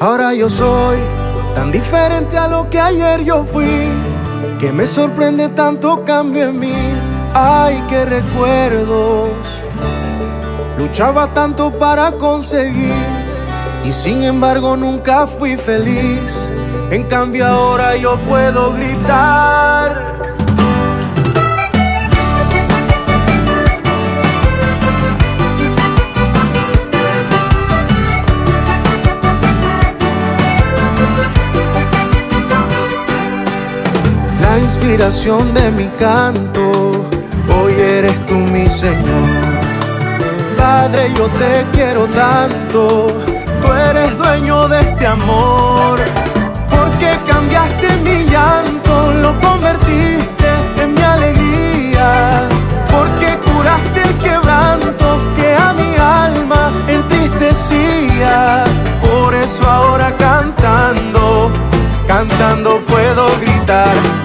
Ahora yo soy tan diferente a lo que ayer yo fui, que me sorprende tanto cambio en mí. Ay, qué recuerdos. Luchaba tanto para conseguir y sin embargo nunca fui feliz. En cambio ahora yo puedo gritar. Inspiración de mi canto, hoy eres tú mi Señor. Padre, yo te quiero tanto, tú eres dueño de este amor. Porque cambiaste mi llanto, lo convertiste en mi alegría. Porque curaste el quebranto que a mi alma entristecía. Por eso ahora cantando, cantando puedo gritar.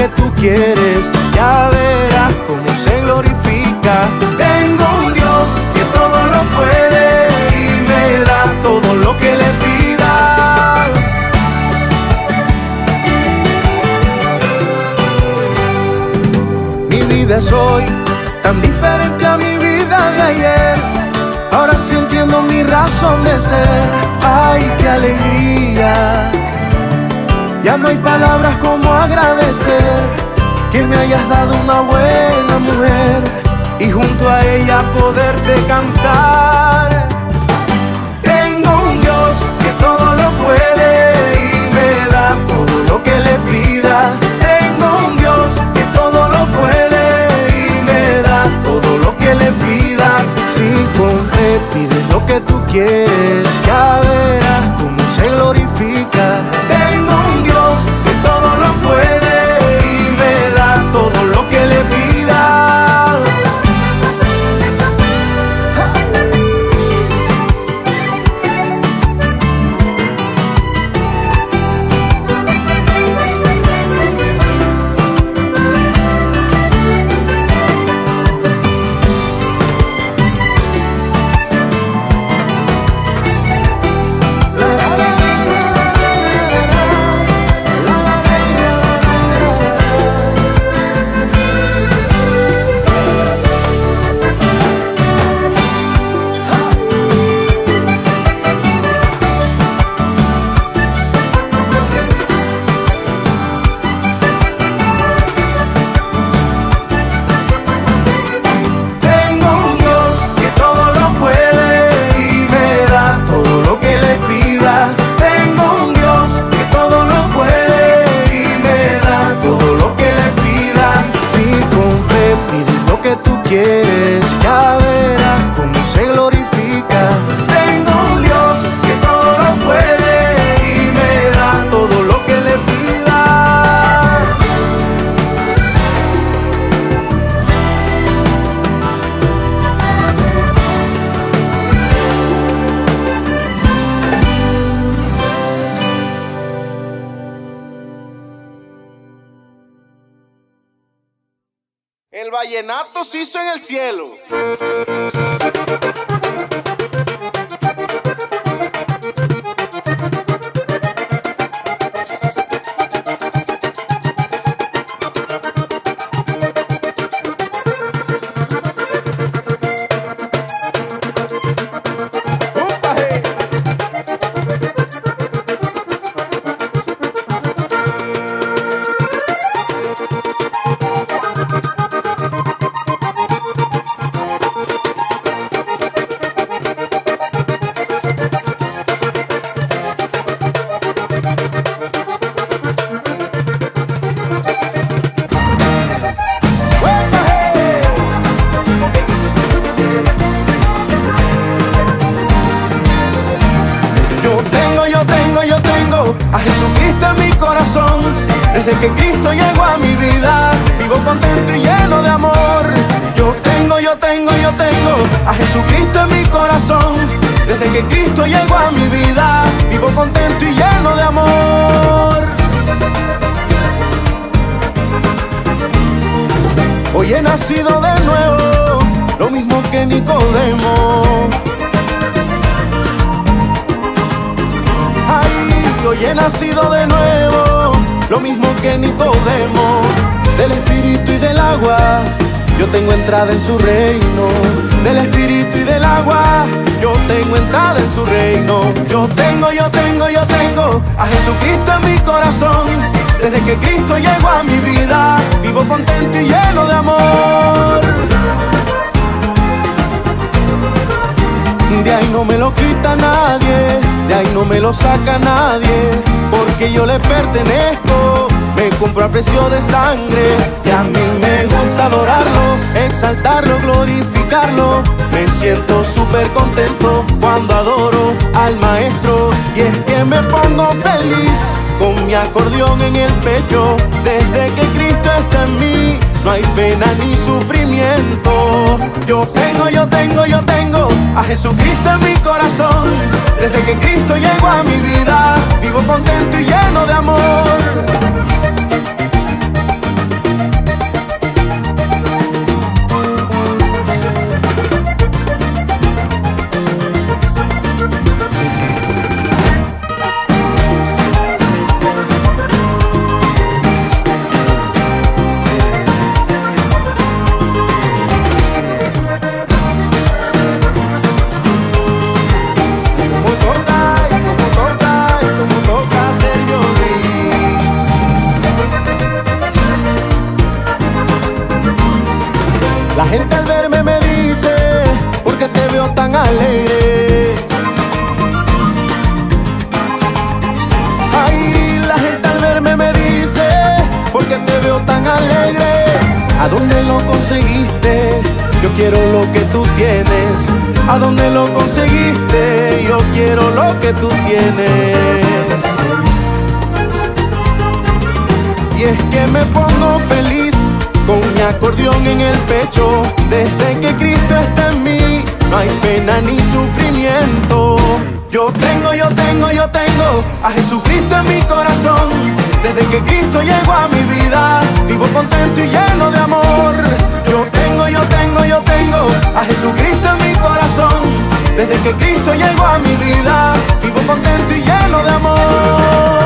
Que tú quieres, ya verás cómo se glorifica. Tengo un Dios que todo lo puede y me da todo lo que le pida. Mi vida es hoy tan diferente a mi vida de ayer. Ahora sí entiendo mi razón de ser. Ay, qué alegría. Ya no hay palabras como agradecer que me hayas dado una buena mujer y junto a ella poderte cantar. Tengo un Dios que todo lo puede y me da todo lo que le pida. Tengo un Dios que todo lo puede y me da todo lo que le pida. Si con fe pides lo que tú quieres, ya verás cómo se glorifica. El vallenato se hizo en el cielo. Yo le pertenezco. Me compro a precio de sangre y a mí me gusta adorarlo, exaltarlo, glorificarlo. Me siento súper contento cuando adoro al maestro y es que me pongo feliz con mi acordeón en el pecho. Desde que Cristo está en mí, no hay pena ni sufrimiento. Yo tengo, yo tengo, yo tengo a Jesucristo en mi corazón. Desde que Cristo llegó a mi vida, vivo contento y lleno de amor. ¿A dónde lo conseguiste? Yo quiero lo que tú tienes. Y es que me pongo feliz con mi acordeón en el pecho. Desde que Cristo está en mí, no hay pena ni sufrimiento. Yo tengo, yo tengo, yo tengo a Jesucristo en mi corazón. Desde que Cristo llegó a mi vida, vivo contento y lleno de amor. Yo tengo, yo tengo, yo tengo a Jesucristo en mi corazón. Desde que Cristo llegó a mi vida, vivo contento y lleno de amor.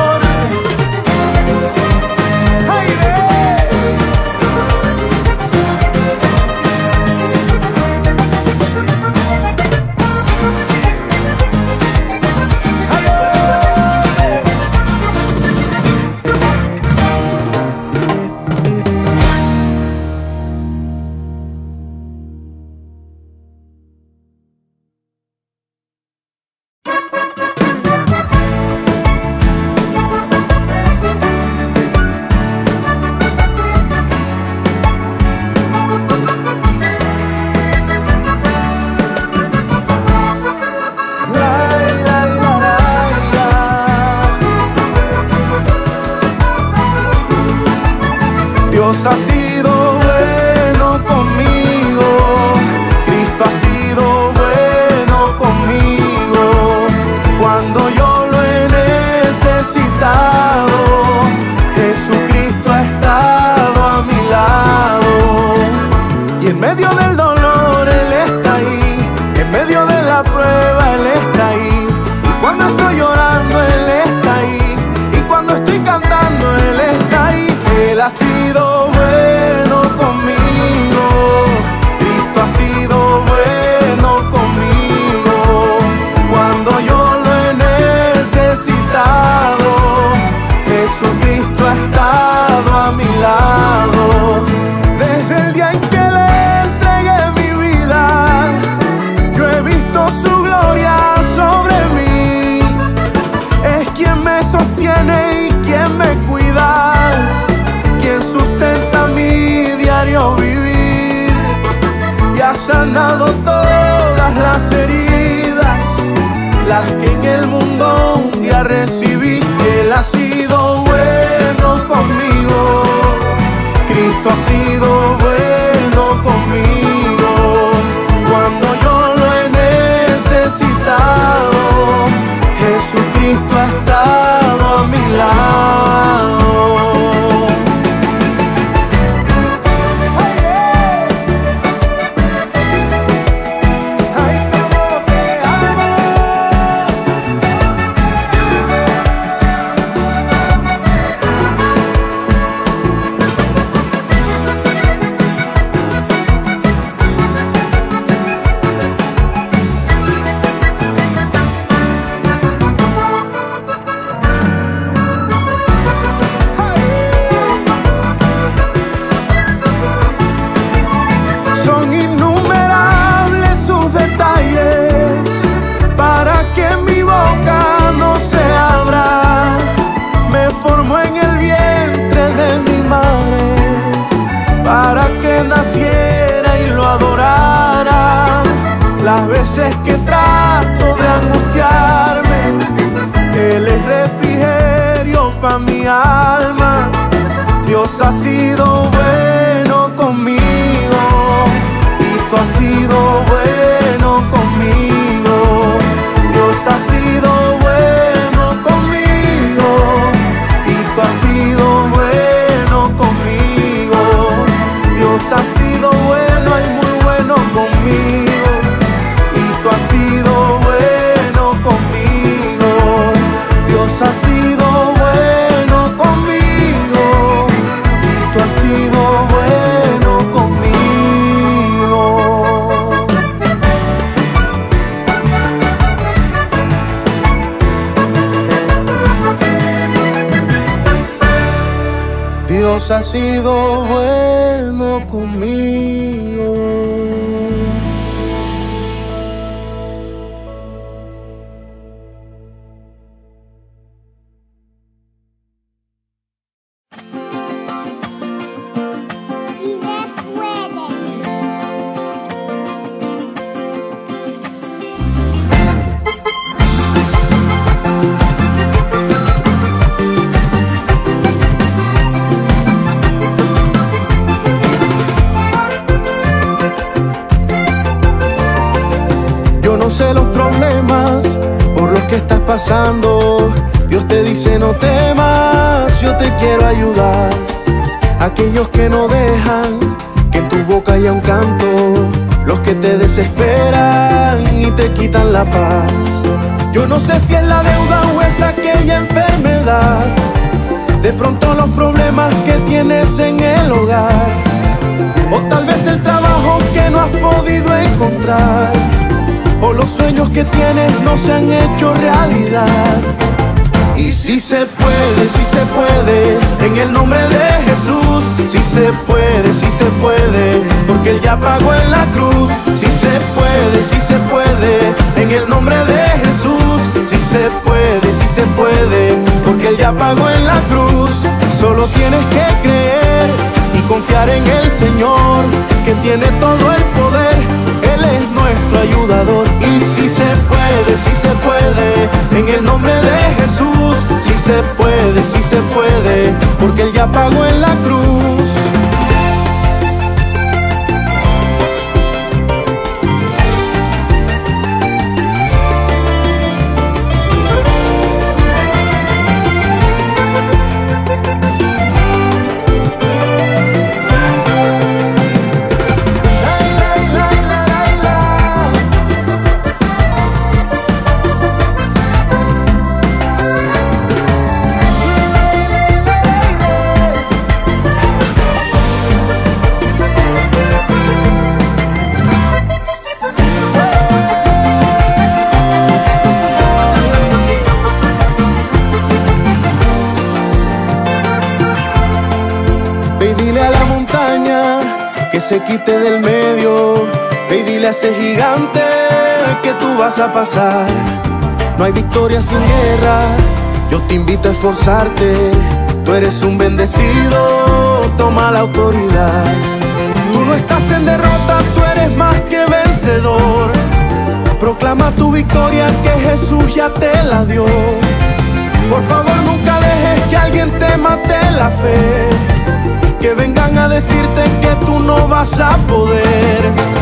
sanado todas las heridas, las que en el mundo un día recibí. Él ha sido bueno conmigo, Cristo ha sido bueno. Ha sido bueno que te desesperan y te quitan la paz. Yo no sé si es la deuda o es aquella enfermedad. De pronto los problemas que tienes en el hogar. O tal vez el trabajo que no has podido encontrar. O los sueños que tienes no se han hecho realidad. Y si se puede, si se puede, en el nombre de Jesús. Si se puede, si se puede, porque Él ya pagó en la cruz. Si se puede, si se puede, en el nombre de Jesús. Si se puede, si se puede, porque Él ya pagó en la cruz. Solo tienes que creer y confiar en el Señor, que tiene todo el poder. Él es nuestro ayudador. Y si se puede, si se puede, en el nombre de porque a pasar. No hay victoria sin guerra. Yo te invito a esforzarte. Tú eres un bendecido. Toma la autoridad. Tú no estás en derrota, tú eres más que vencedor. Proclama tu victoria que Jesús ya te la dio. Por favor, nunca dejes que alguien te mate la fe. Que vengan a decirte que tú no vas a poder.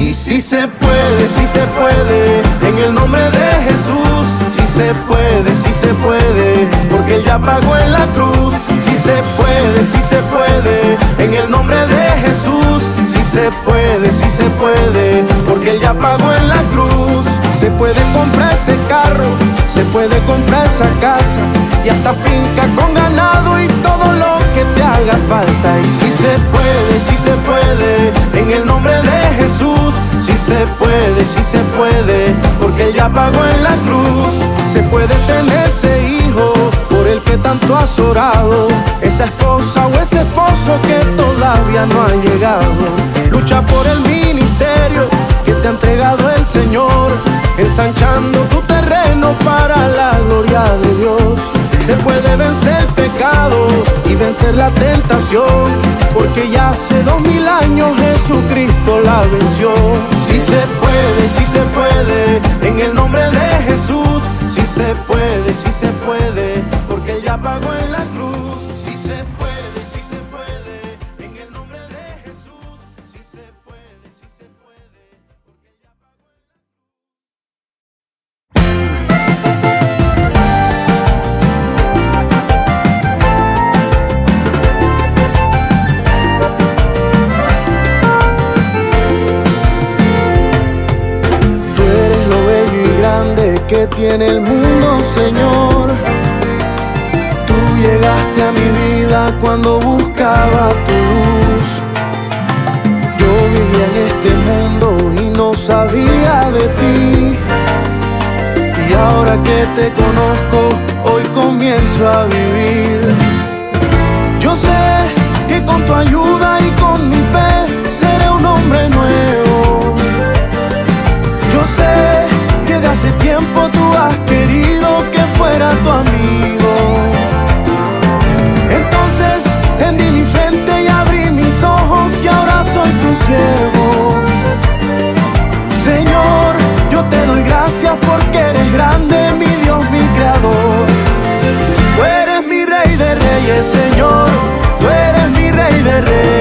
Y si se puede, si se puede, en el nombre de Jesús. Si se puede, si se puede, porque Él ya pagó en la cruz. Si se puede, si se puede, en el nombre de Jesús. Si se puede, si se puede, porque Él ya pagó en la cruz. Se puede comprar ese carro, se puede comprar esa casa y hasta finca con ganado y todo lo que te haga falta. Y si se puede, si se puede, en el nombre de Jesús. Si se puede, si se puede, porque Él ya pagó en la cruz. Se puede tener ese hijo por el que tanto has orado. Esa esposa o ese esposo que todavía no ha llegado. Lucha por el ministerio que te ha entregado el Señor, ensanchando tu terreno para la gloria de Dios. Se puede vencer pecados y vencer la tentación, porque ya hace dos mil años Jesucristo la venció. Si se puede, sí se puede, en el nombre de Jesús. Sí se puede, sí se puede, tiene el mundo, Señor. Tú llegaste a mi vida cuando buscaba tu luz. Yo vivía en este mundo y no sabía de ti. Y ahora que te conozco, hoy comienzo a vivir. Yo sé que con tu ayuda tiempo tú has querido que fuera tu amigo. Entonces tendí mi frente y abrí mis ojos y ahora soy tu siervo. Señor, yo te doy gracias porque eres grande, mi Dios, mi creador. Tú eres mi rey de reyes, Señor. Tú eres mi rey de reyes.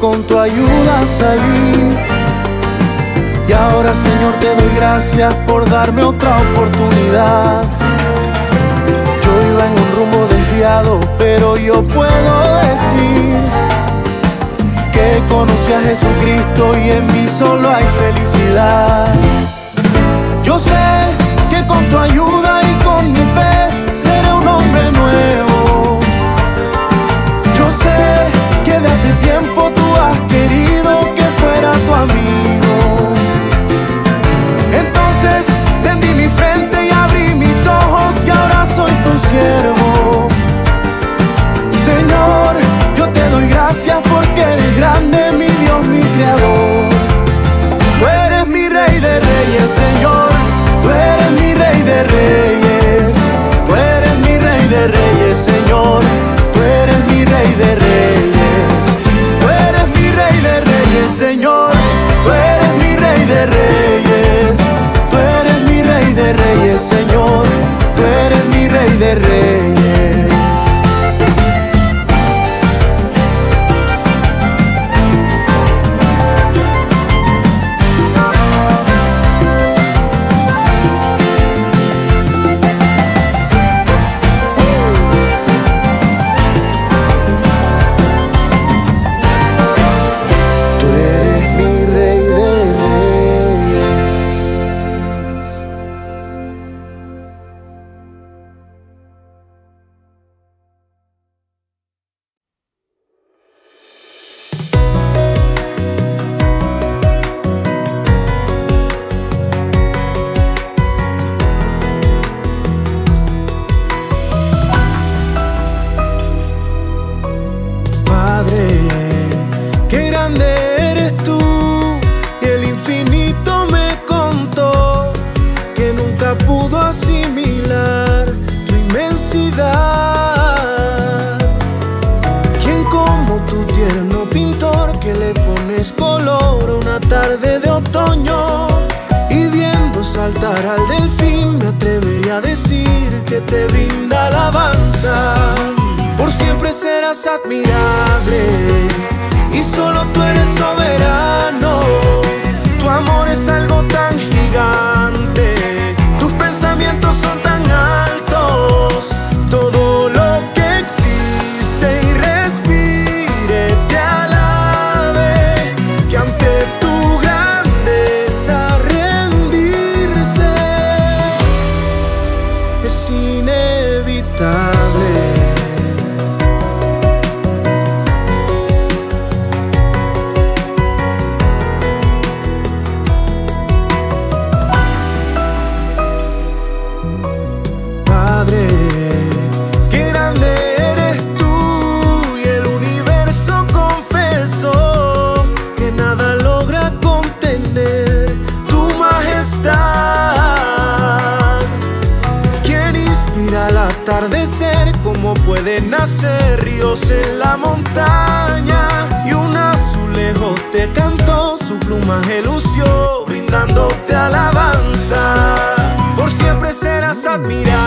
Con tu ayuda salí. Y ahora Señor te doy gracias por darme otra oportunidad. Yo iba en un rumbo desviado, pero yo puedo decir que conocí a Jesucristo y en mí solo hay felicidad. Yo sé que con tu ayuda Tú eres mi rey de reyes, Señor. Tú eres mi rey de reyes. Tú eres mi rey de reyes, es inevitable. Nacer ríos en la montaña? Y un azulejo te cantó, su plumaje lució, brindándote alabanza. Por siempre serás admirable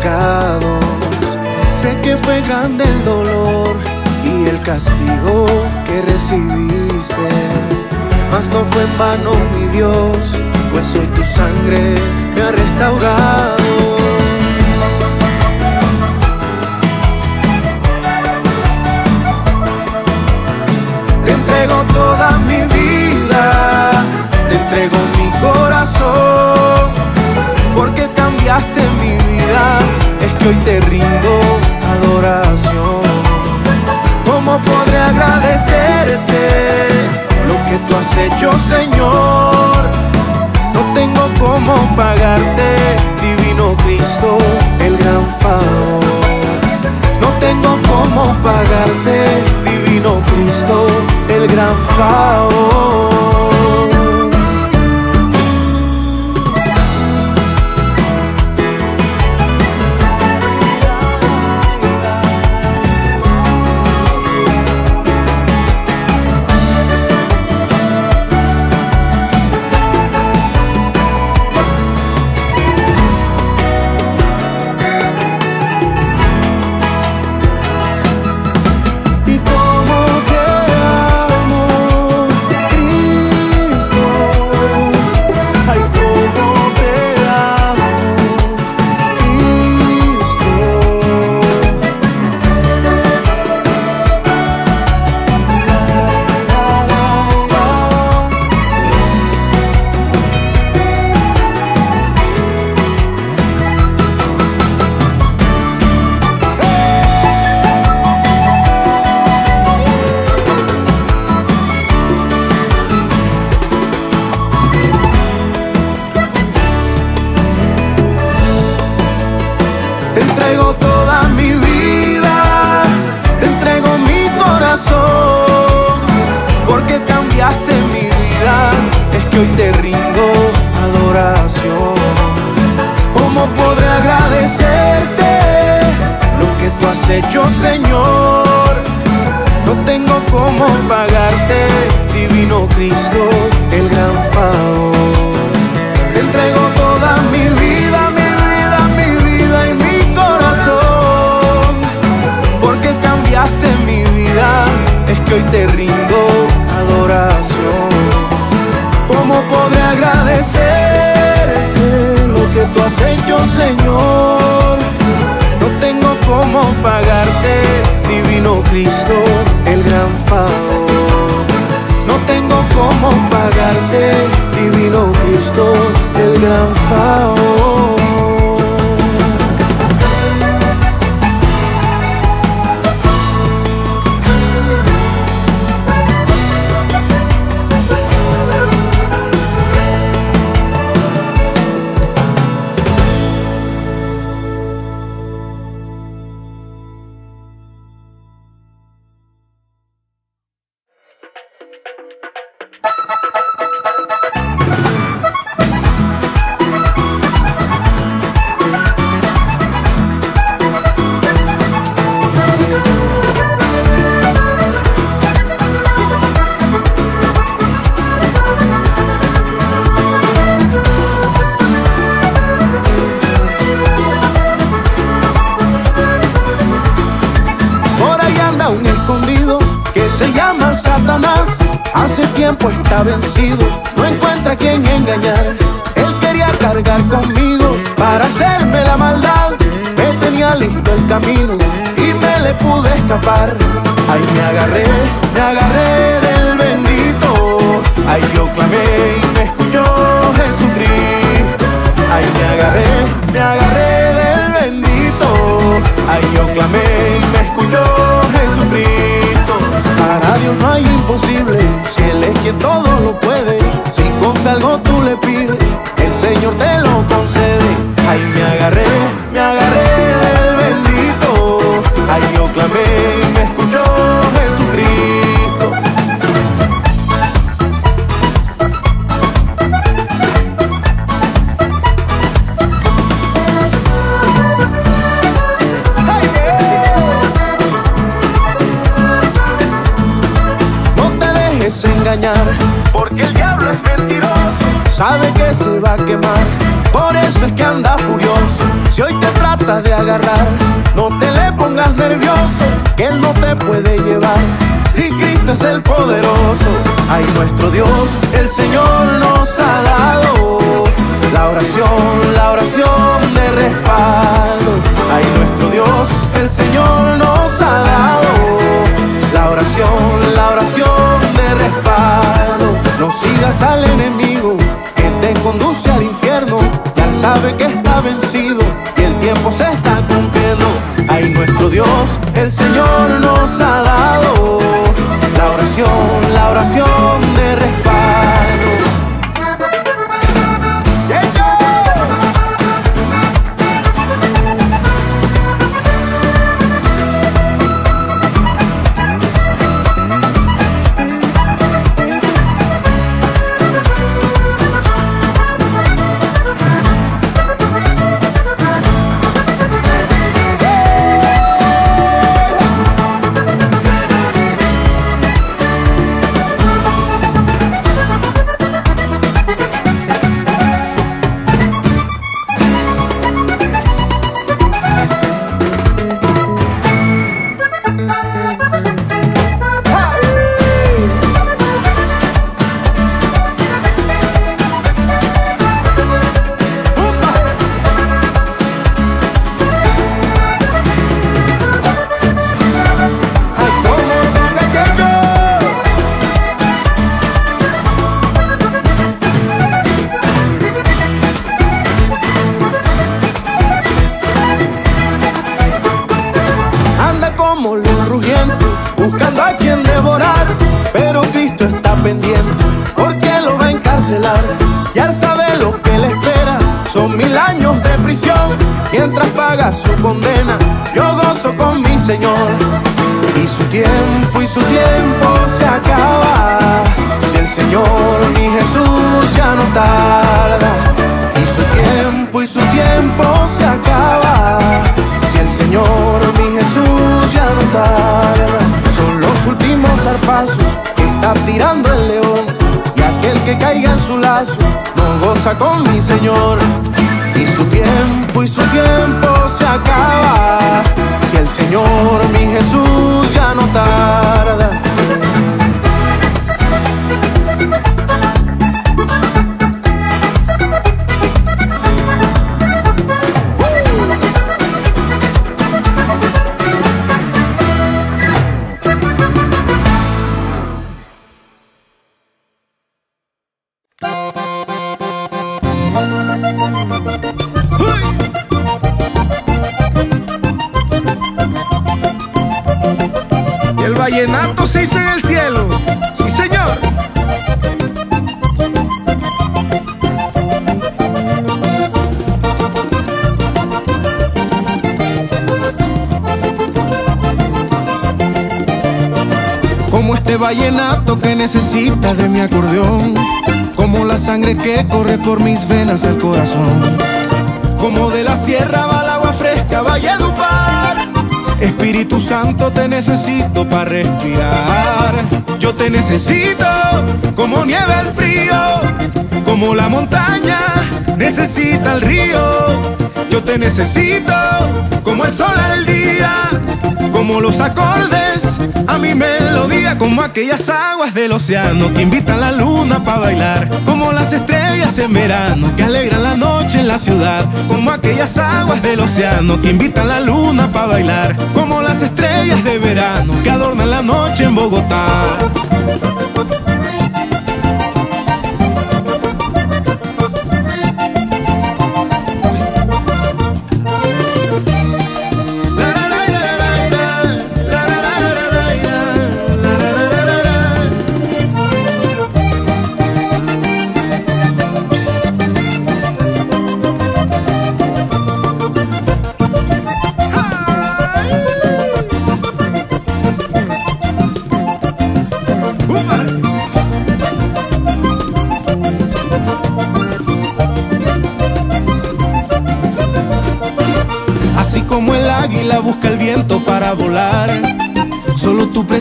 Sé que fue grande el dolor y el castigo que recibiste, mas no fue en vano, mi Dios, pues hoy tu sangre me ha restaurado. Te entrego toda mi vida, te entrego mi corazón, porque cambiaste mi vida, es que hoy te rindo adoración. ¿Cómo podré agradecerte lo que tú has hecho, Señor? No tengo cómo pagarte, divino Cristo, el gran favor. No tengo cómo pagarte, divino Cristo, el gran favor. No te le pongas nervioso, que Él no te puede llevar. Si Cristo es el poderoso, ay nuestro Dios, el Señor nos ha dado la oración, la oración de respaldo. Ay nuestro Dios, el Señor nos ha dado la oración, la oración de respaldo. No sigas al enemigo que te conduce al infierno, ya sabe que está vencido y el tiempo se está cumpliendo nuestro Dios, el Señor nos ha dado la oración, la oración de respaldo. mientras paga su condena. Yo gozo con mi Señor. Y su tiempo y su tiempo se acaba. Si el Señor mi Jesús ya no tarda. Y su tiempo y su tiempo se acaba. Si el Señor mi Jesús ya no tarda. Son los últimos zarpazos que está tirando el león. Y aquel que caiga en su lazo no goza con mi Señor. Y su tiempo y su tiempo se acaba. Si el Señor, mi Jesús, ya no tarda. Vallenato que necesita de mi acordeón. Como la sangre que corre por mis venas al corazón. Como de la sierra va el agua fresca, Valledupar. Espíritu Santo te necesito para respirar. Yo te necesito como nieve el frío, como la montaña necesita el río. Yo te necesito como el sol al día, como los acordes. A mi melodía, como aquellas aguas del océano que invitan la luna para bailar, como las estrellas en verano que alegran la noche en la ciudad, como aquellas aguas del océano que invitan la luna para bailar, como las estrellas de verano que adornan la noche en Bogotá.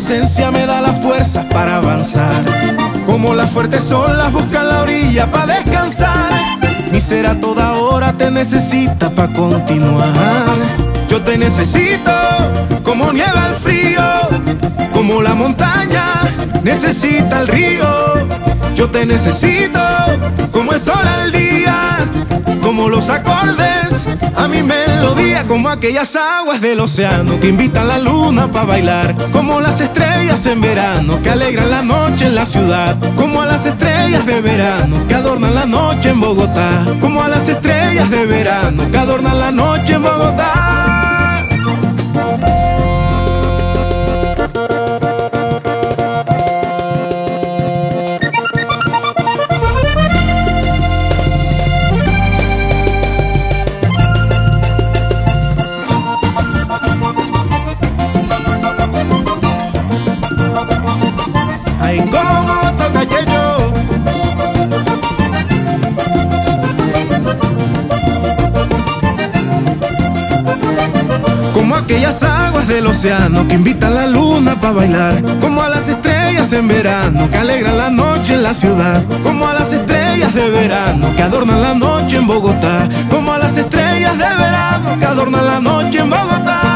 Presencia me da la fuerza para avanzar. Como las fuertes olas buscan la orilla para descansar, mi ser a toda hora te necesita para continuar. Yo te necesito como nieve al frío, como la montaña necesita el río. Yo te necesito como el sol al día, como los acordes a mi melodía, como aquellas aguas del océano que invitan la luna para bailar, como las estrellas en verano que alegran la noche en la ciudad, como a las estrellas de verano que adornan la noche en Bogotá, como a las estrellas de verano que adornan la noche en Bogotá. Que invitan la luna para bailar. Como a las estrellas en verano que alegran la noche en la ciudad. Como a las estrellas de verano que adornan la noche en Bogotá. Como a las estrellas de verano que adornan la noche en Bogotá.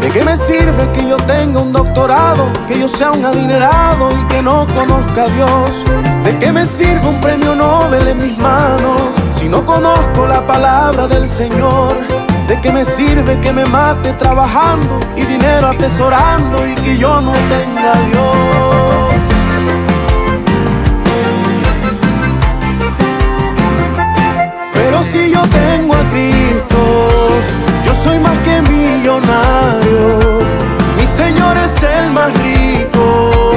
¿De qué me sirve que yo tenga un doctorado, que yo sea un adinerado y que no conozca a Dios? ¿De qué me sirve un premio Nobel en mis manos si no conozco la palabra del Señor? ¿De qué me sirve que me mate trabajando y dinero atesorando y que yo no tenga a Dios? yo tengo a Cristo, soy más que millonario. Mi Señor es el más rico,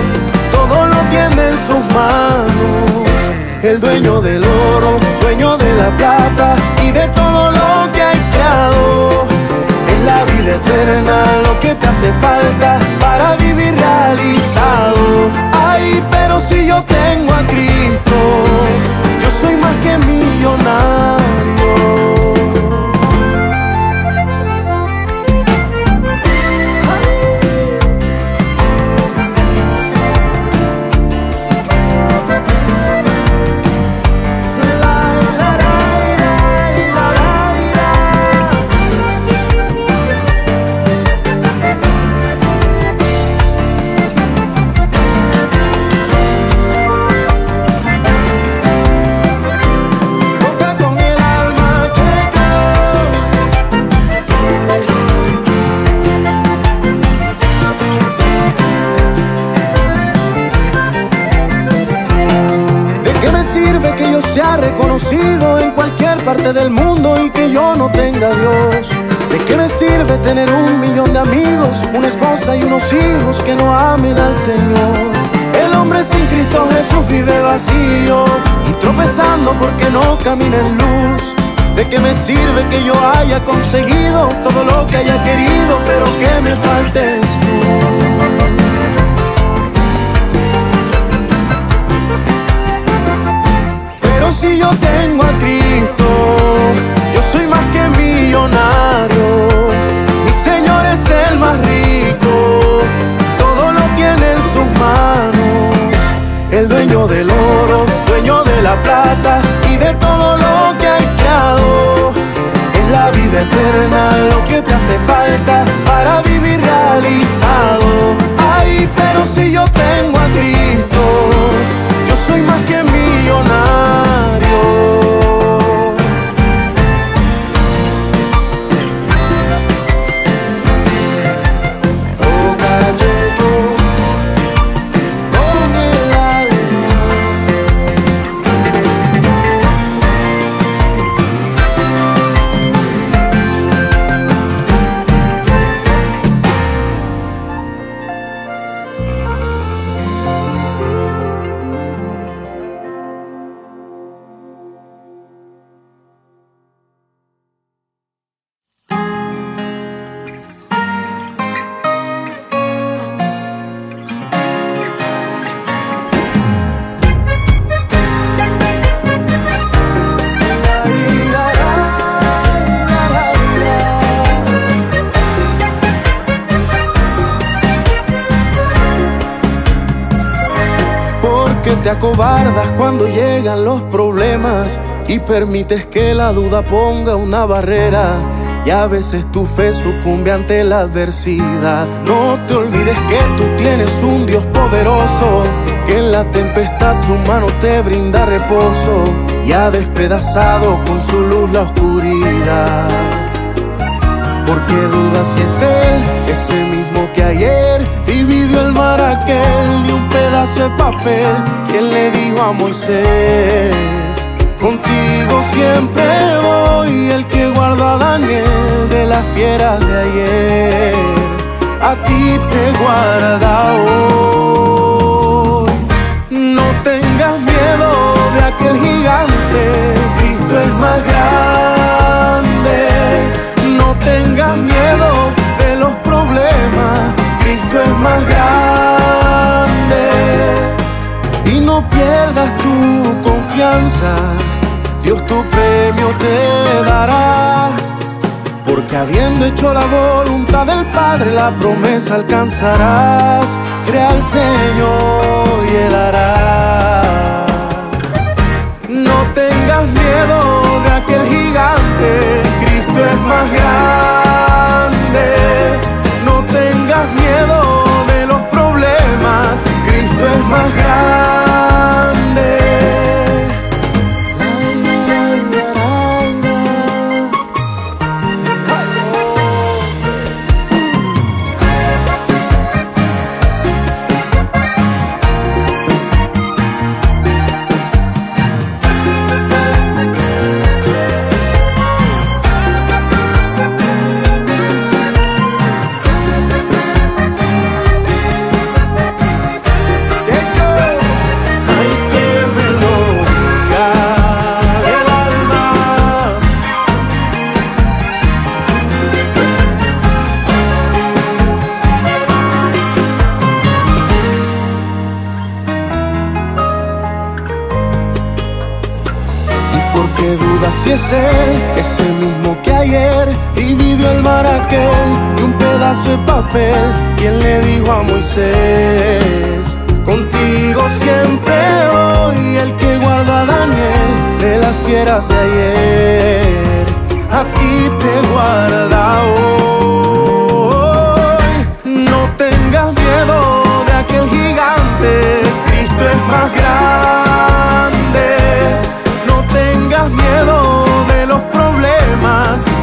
todo lo tiene en sus manos. El dueño del oro, dueño de la plata y de todo lo que hay creado. Es la vida eterna lo que te hace falta para vivir realizado. Esposa y unos hijos que no amen al Señor? El hombre sin Cristo Jesús vive vacío y tropezando porque no camina en luz. ¿De qué me sirve que yo haya conseguido todo lo que haya querido, pero que me faltes tú? Pero si yo tengo a Cristo, yo soy más que millonario. Más rico, todo lo tiene en sus manos. El dueño del oro, dueño de la plata y de todo lo que hay creado. Es la vida eterna lo que te hace falta para vivir realizado. Ay, pero si yo tengo a Cristo, yo soy más que millonario. Cuando llegan los problemas y permites que la duda ponga una barrera. Y a veces tu fe sucumbe ante la adversidad. No te olvides que tú tienes un Dios poderoso, que en la tempestad su mano te brinda reposo y ha despedazado con su luz la oscuridad. Porque dudas si es Él, ese mismo que ayer dividió el mar aquel ni un pedazo de papel. Quien le dijo a Moisés, contigo siempre voy, el que guarda a Daniel de las fieras de ayer, a ti te guarda hoy. No tengas miedo de aquel gigante, Cristo es más grande. Tengas miedo de los problemas, Cristo es más grande. Y no pierdas tu confianza, Dios tu premio te dará. Porque habiendo hecho la voluntad del Padre, la promesa alcanzarás. Crea al Señor y Él hará. No tengas miedo de aquel gigante, Cristo es más grande. No tengas miedo de los problemas, Cristo es más grande. Si es él, es el mismo que ayer dividió el mar aquel de un pedazo de papel. Quien le dijo a Moisés, contigo siempre hoy, el que guarda a Daniel de las fieras de ayer, a ti te guarda hoy. No tengas miedo de aquel gigante, Cristo es más grande.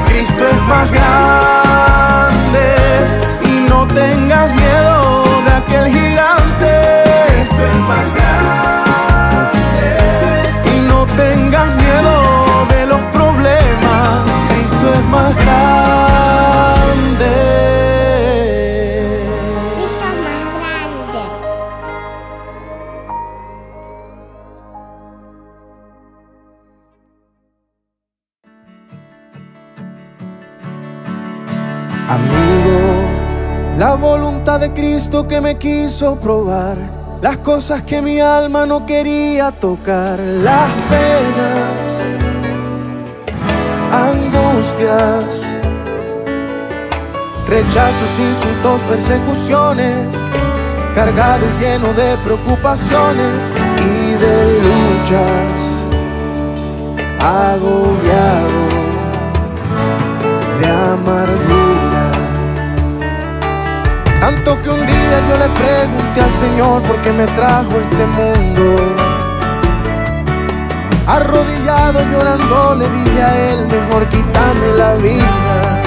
Cristo es más grande. Y no tengas miedo de aquel gigante, Cristo es más grande. Cristo que me quiso probar, las cosas que mi alma no quería tocar, las penas, angustias, rechazos, insultos, persecuciones, cargado y lleno de preocupaciones y de luchas, agobiado de amargura. Tanto que un yo le pregunté al Señor por qué me trajo este mundo. Arrodillado llorando le dije a él, mejor quítame la vida.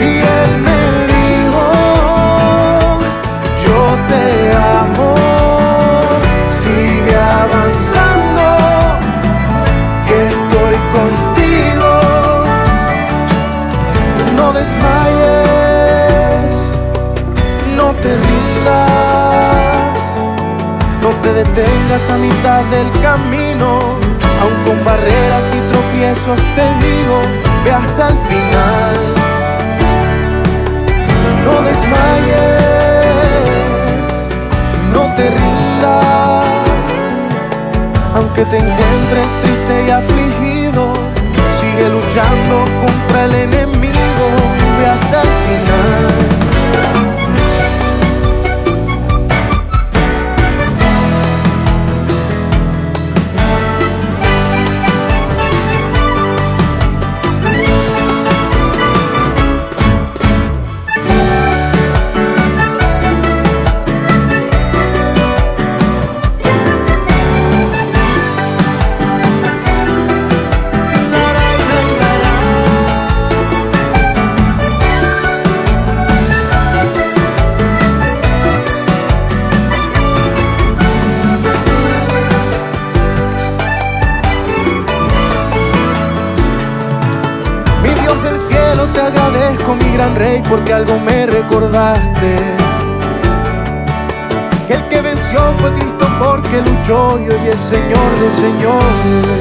Y él me a mitad del camino, aun con barreras y tropiezos te digo, ve hasta el final. No desmayes, no te rindas, aunque te encuentres triste y afligido, sigue luchando contra el enemigo, Señor de señores.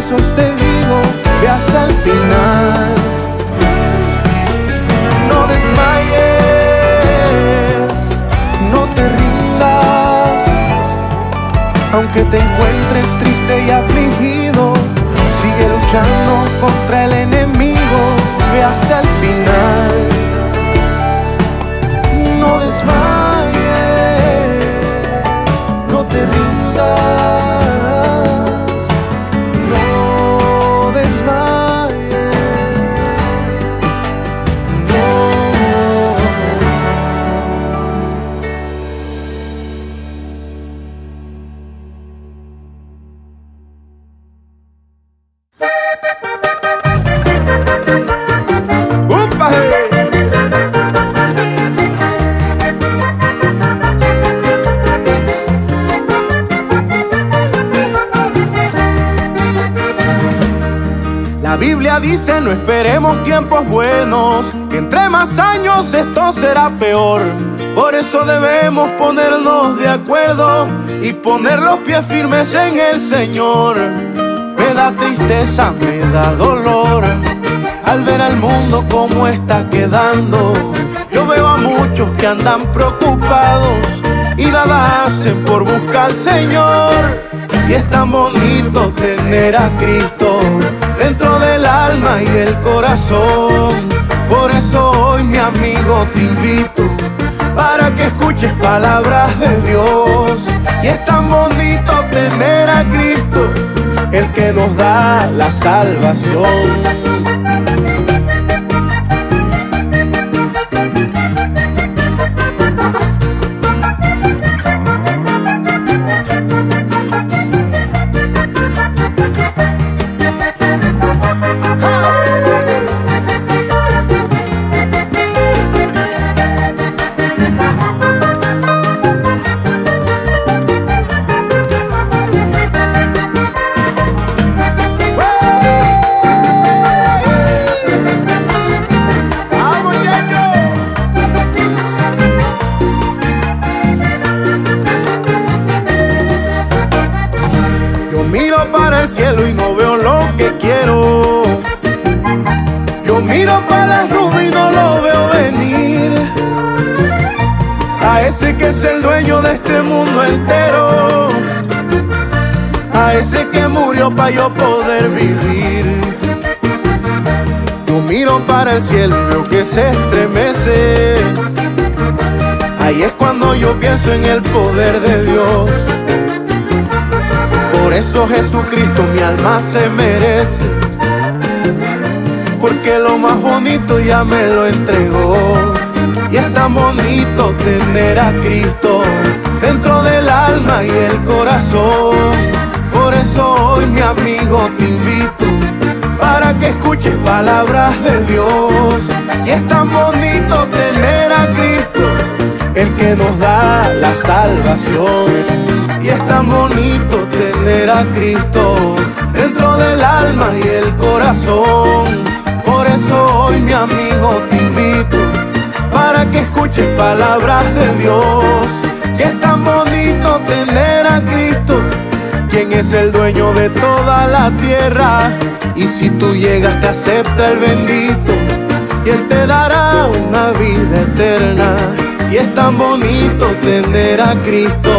Tropiezos te digo, ve hasta el final. No desmayes, no te rindas, aunque te encuentres triste y afligido, sigue luchando contra el enemigo, ve hasta el final. No desmayes, será peor. Por eso debemos ponernos de acuerdo y poner los pies firmes en el Señor. Me da tristeza, me da dolor al ver al mundo como está quedando. Yo veo a muchos que andan preocupados y nada hacen por buscar al Señor. Y es tan bonito tener a Cristo del alma y el corazón. Por eso hoy mi amigo te invito para que escuches palabras de Dios. Y es tan bonito tener a Cristo, el que nos da la salvación. Es el dueño de este mundo entero. A ese que murió para yo poder vivir. Yo miro para el cielo veo que se estremece. Ahí es cuando yo pienso en el poder de Dios. Por eso Jesucristo mi alma se merece. Porque lo más bonito ya me lo entregó. Y es tan bonito tener a Cristo dentro del alma y el corazón. Por eso hoy mi amigo te invito para que escuches palabras de Dios. Y es tan bonito tener a Cristo, el que nos da la salvación. Y es tan bonito tener a Cristo dentro del alma y el corazón. Eso hoy mi amigo te invito para que escuches palabras de Dios. Que es tan bonito tener a Cristo, quien es el dueño de toda la tierra. Y si tú llegas te acepta el bendito y Él te dará una vida eterna. Y es tan bonito tener a Cristo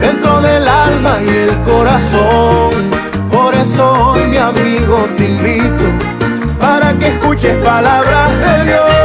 dentro del alma y el corazón. Por eso hoy mi amigo te invito para que escuches palabras de Dios.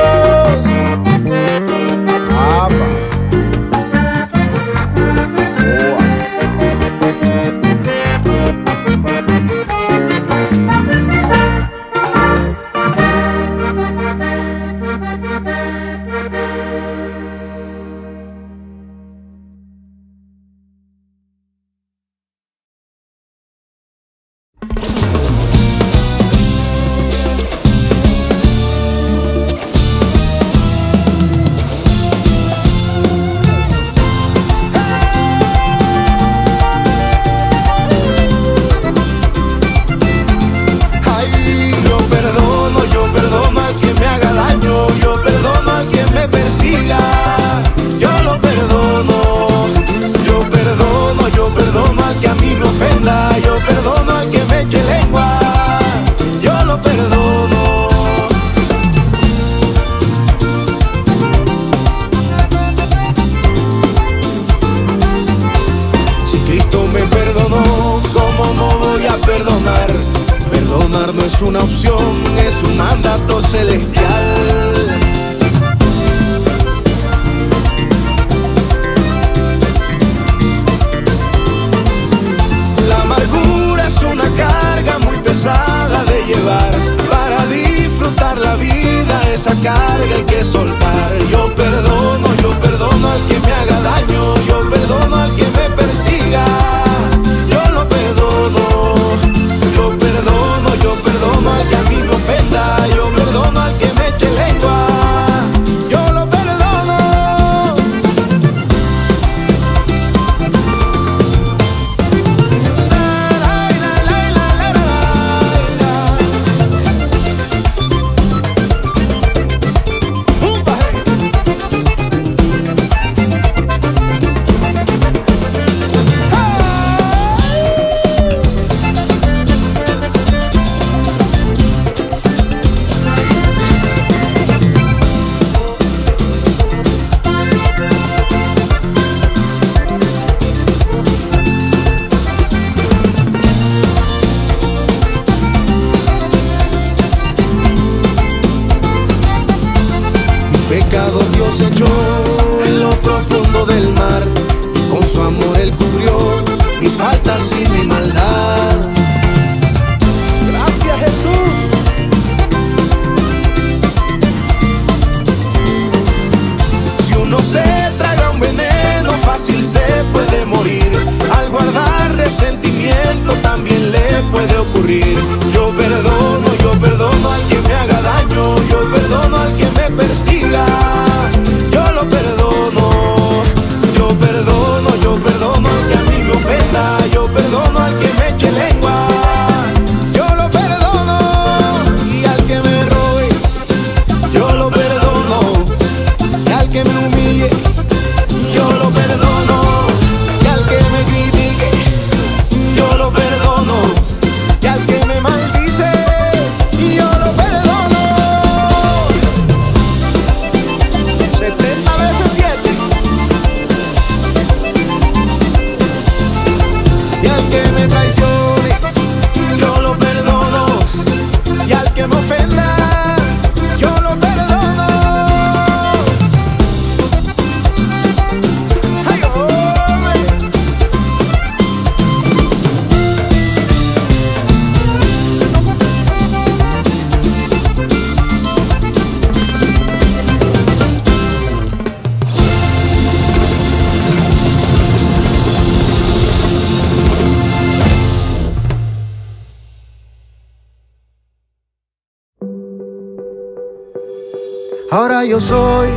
Ahora yo soy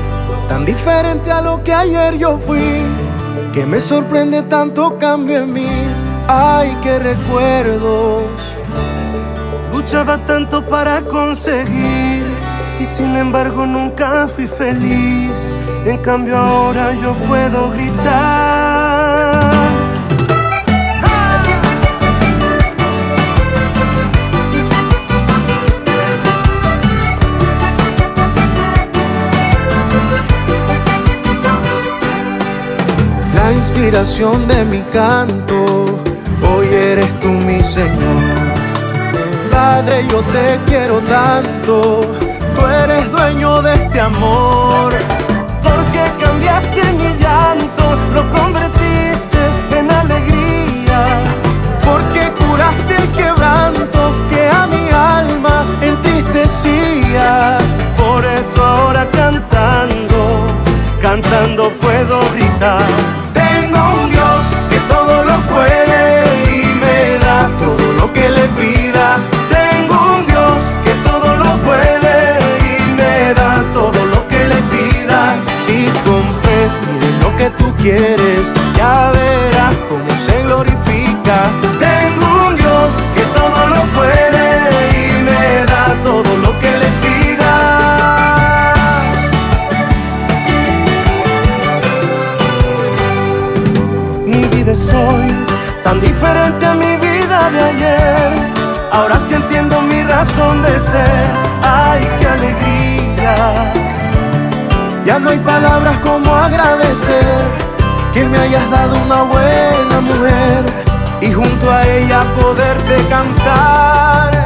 tan diferente a lo que ayer yo fui, que me sorprende tanto cambio en mí. Ay, qué recuerdos. Luchaba tanto para conseguir y sin embargo nunca fui feliz. En cambio ahora yo puedo gritar. Inspiración de mi canto, hoy eres tú mi Señor. Padre, yo te quiero tanto, tú eres dueño de este amor. Porque cambiaste mi llanto, lo convertiste en alegría. Porque curaste el quebranto que a mi alma entristecía. Por eso ahora cantando, cantando puedo gritar. Ya verás cómo se glorifica. Tengo un Dios que todo lo puede y me da todo lo que le pida. Mi vida es hoy tan diferente a mi vida de ayer. Ahora sí entiendo mi razón de ser. Ay. Ya no hay palabras como agradecer que me hayas dado una buena mujer y junto a ella poderte cantar.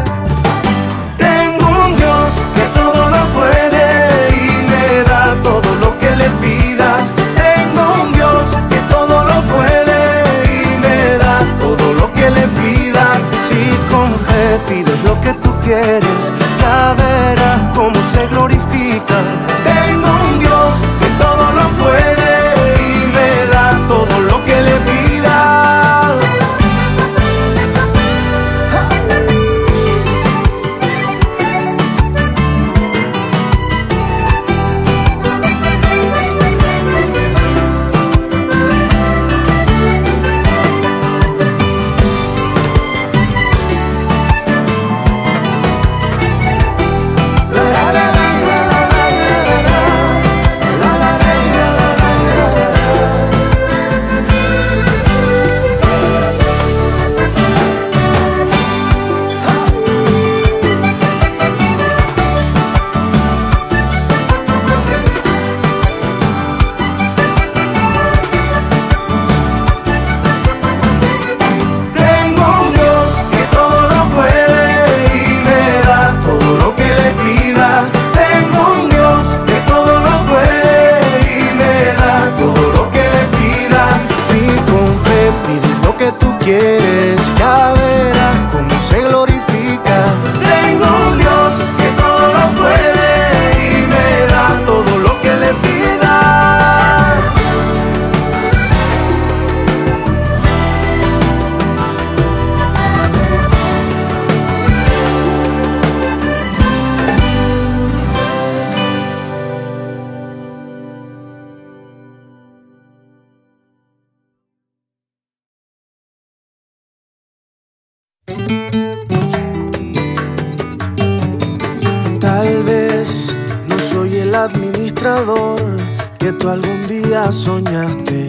Que tú algún día soñaste.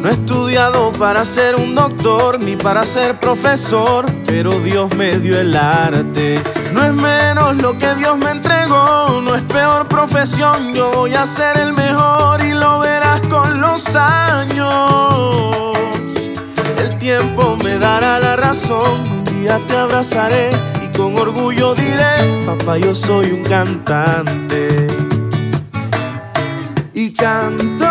No he estudiado para ser un doctor ni para ser profesor, pero Dios me dio el arte. No es menos lo que Dios me entregó, no es peor profesión. Yo voy a ser el mejor y lo verás con los años. El tiempo me dará la razón, un día te abrazaré y con orgullo diré, papá, yo soy un cantante. Canto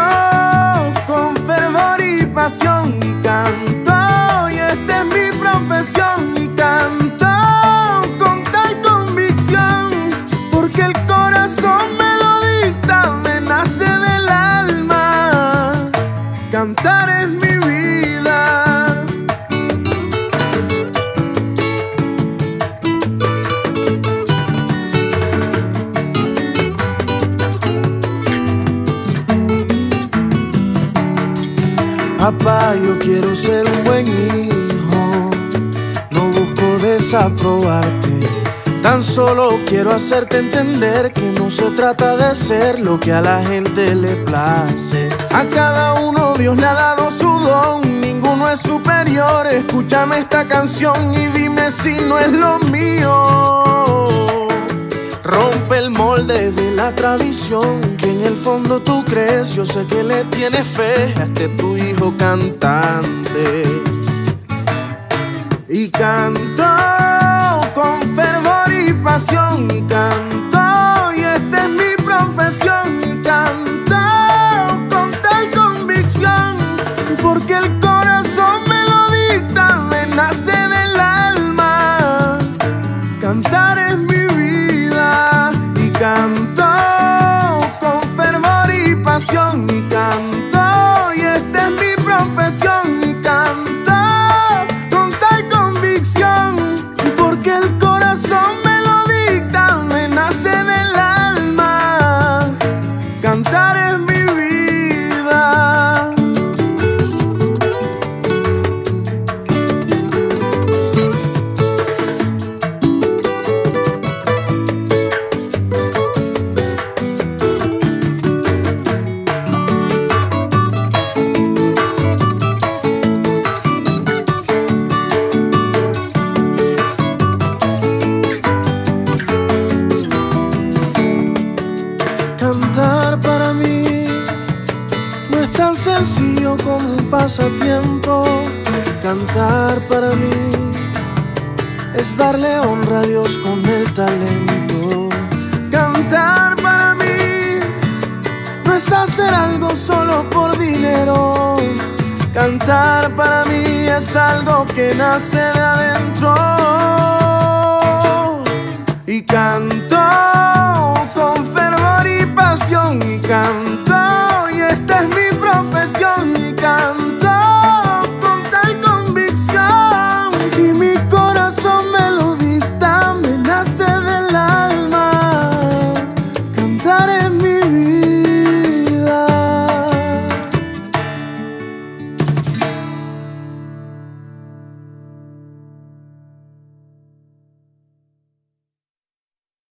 con fervor y pasión y canto Yo quiero ser un buen hijo. No busco desaprobarte. Tan solo quiero hacerte entender que no se trata de ser lo que a la gente le place. A cada uno Dios le ha dado su don, ninguno es superior. Escúchame esta canción y dime si no es lo mío. Rompe el molde de la tradición que en el fondo tú crees. Yo sé que le tienes fe a este tu hijo cantante. Y canto con fervor y pasión. Y canto, y esta es mi profesión. Y canto con tal convicción. Porque el